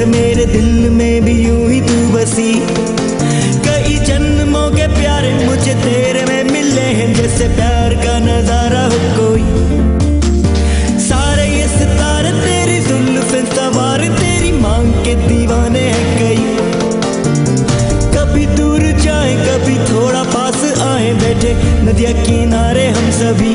और मेरे दिल में भी यूँ ही तू बसी। कई जन्मों के प्यारे मुझे तेरे में मिले हैं, जैसे प्यार का नज़ारा हो कोई। सारे ये सितारे तेरी जुल्फ, सवार तेरी मांग के दीवाने हैं कई। कभी दूर जाए, कभी थोड़ा पास आए, बैठे नदिया किनारे हम सभी।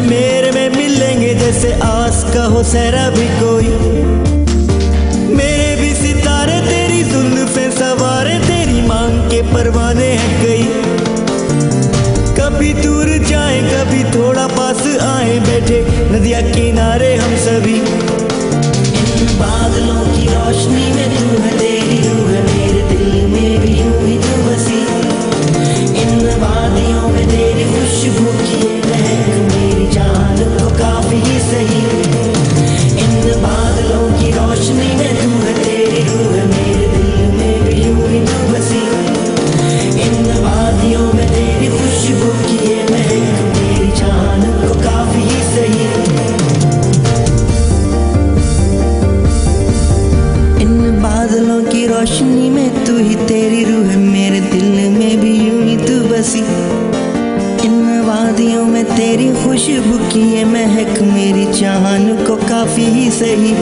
तुझे मेरे में मिलेंगे जैसे आस का हो सहरा भी कोई। मेरे भी सितारे तेरी जुल्फे सवारे तेरी मांग के परवाने हैं कई। कभी दूर जाए, कभी थोड़ा पास आए, बैठे नदिया किनारे हम की रोशनी में तू ही तेरी रूह है मेरे दिल में भी यूँ ही तू बसी। इन वादियों में तेरी खुशबू की ये महक मेरी जान को काफ़ी ही सही।